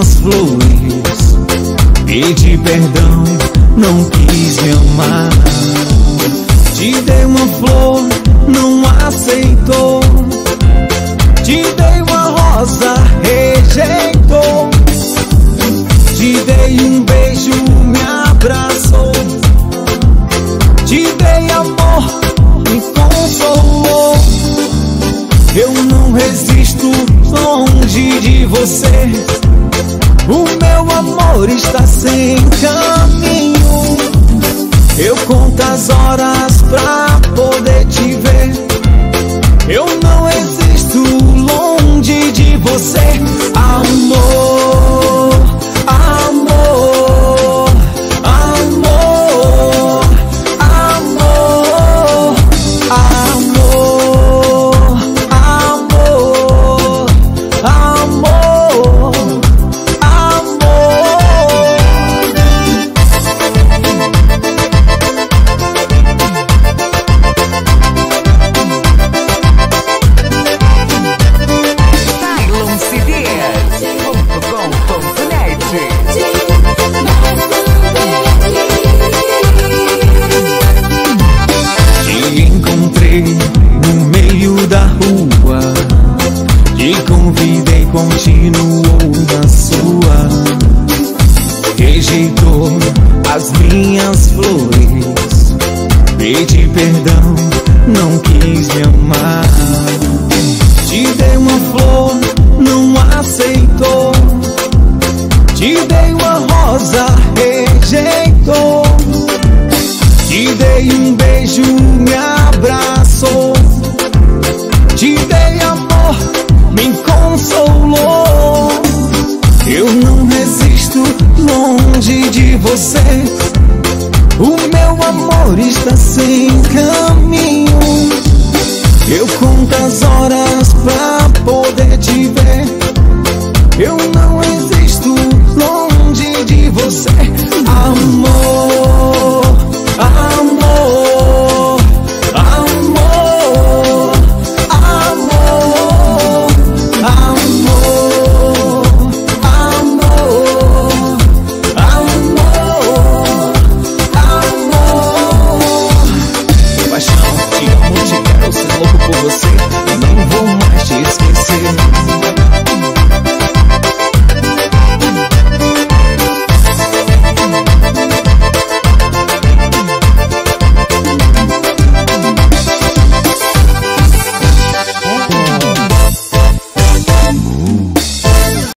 as flores. Pedi perdão, não quis me amar. Te dei uma flor, não aceitou. Te dei uma rosa, rejeitou. Te dei um beijo, me abraçou. Te dei amor, me consolou. Eu não resisto longe de você. O meu amor está sem caminho. Eu conto as horas pra Te convidei, continuou na sua. Rejeitou as minhas flores. Pedi perdão, não quis me amar. Eu não resisto longe de você. O meu amor está sem caminho. Eu conto as horas No